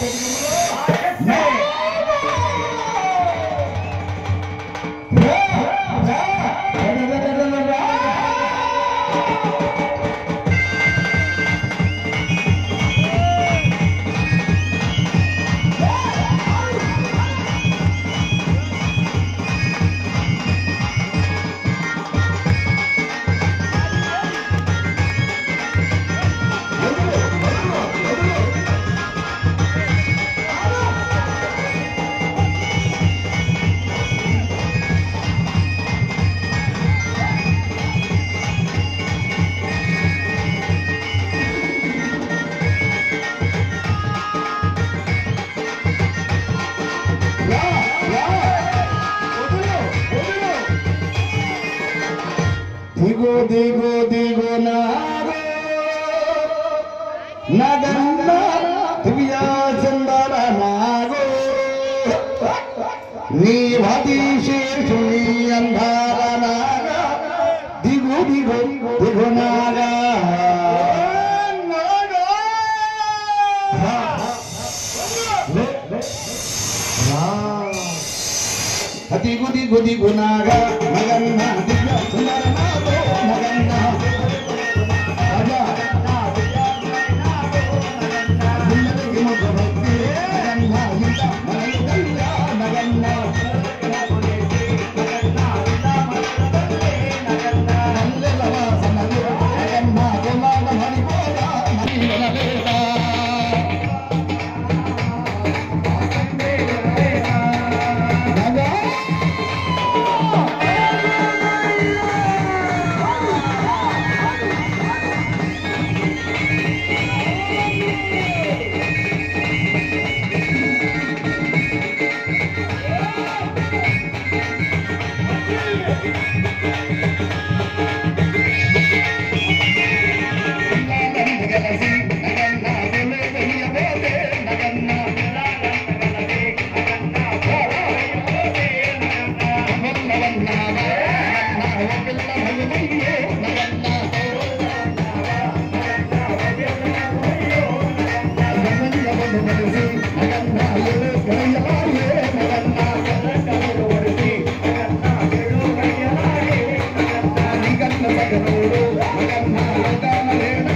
Thank you. নিভাদিশে শুনি অন্ধারা নারা দিগো দিগো দিগো নারা দিগো দিগো দিগো নাগা মগন Thank you.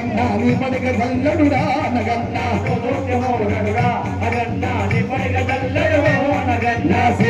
చల్లడురా నీ నా శిరం నగన్నా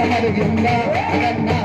I have a good night.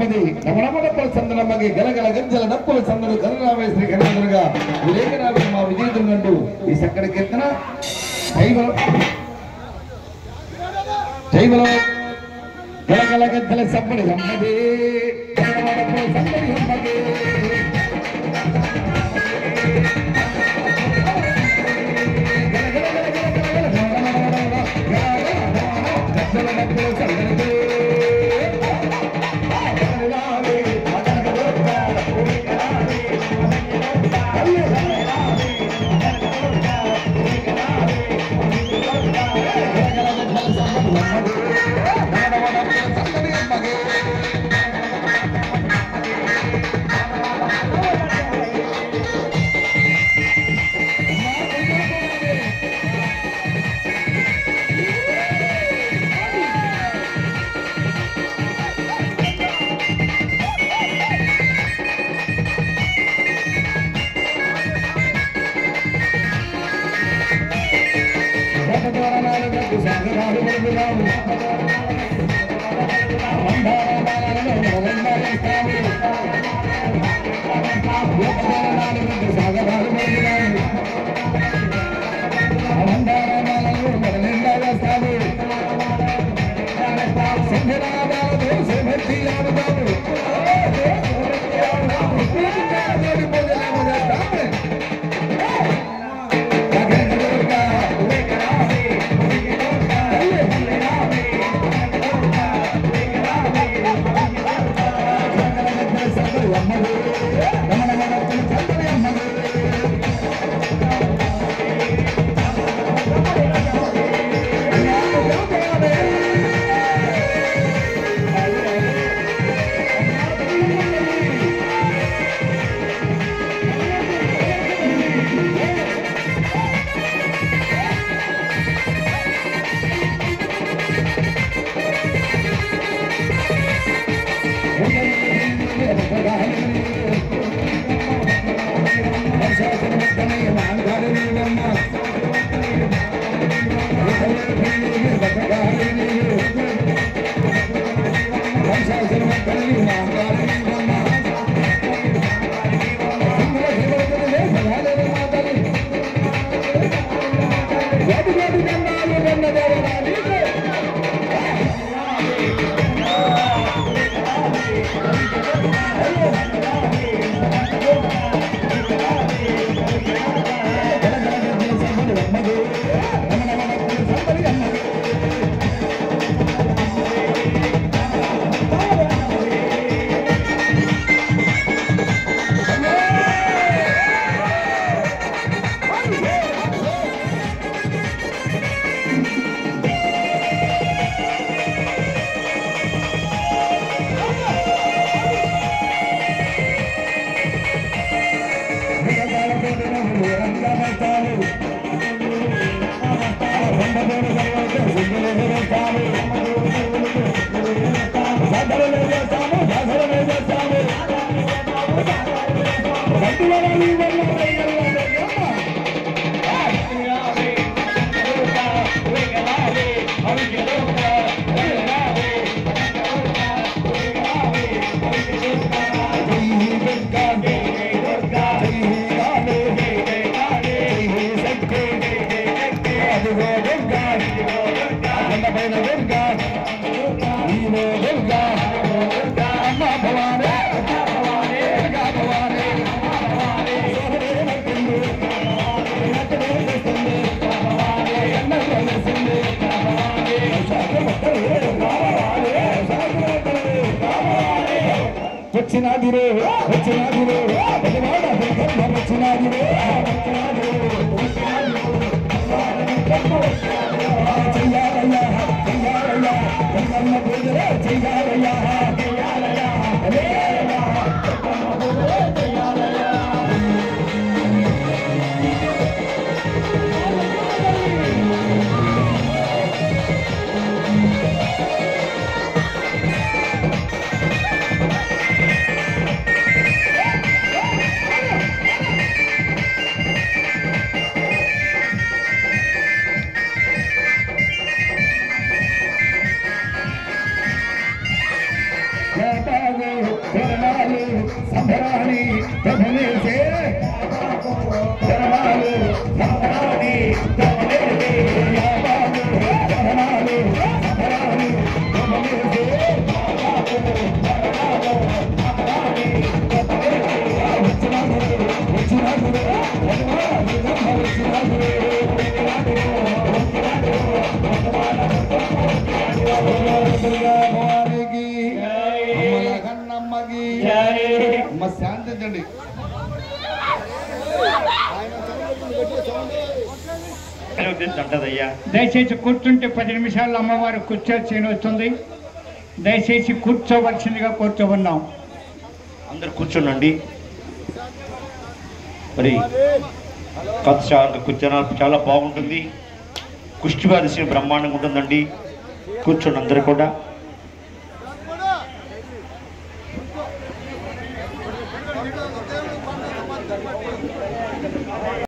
చందనమ్మది రమణమడపల చందనమ్మకి గలగల గంజల డప్పుల చందన కరుణామయ శ్రీ కరుణగా విలేకరావి మా విజయదుంగండు ఈ చక్కడి కీర్తన శైవలో శైవలో గలగల గంజల సబ్బడి అమ్మది రమణమడపల చందని Yes, I'm not going to be. వచ్చినాదిరే వచ్చినాదిరే పెద్దవాడ Durgamma వచ్చినాదిరే చెయ్యాలయ్యా చెయ్యాలయ్యా Durgamma పూజలే చెయ్యాలయ్యా సంబరాని ప్రభమేసే జననాలు అంటదయ్యా? దయచేసి కూర్చుంటే పది నిమిషాల్లో అమ్మవారు కూర్చోవలసి వస్తుంది దయచేసి కూర్చోవలసిందిగా కూర్చోబన్నాం అందరు కూర్చోండి మరి కథ చాలా కూర్చొని చాలా బాగుంటుంది. కుష్టి వ్యాధి బ్రహ్మాండంగా ఉంటుందండి. కూర్చోండి అందరు కూడా.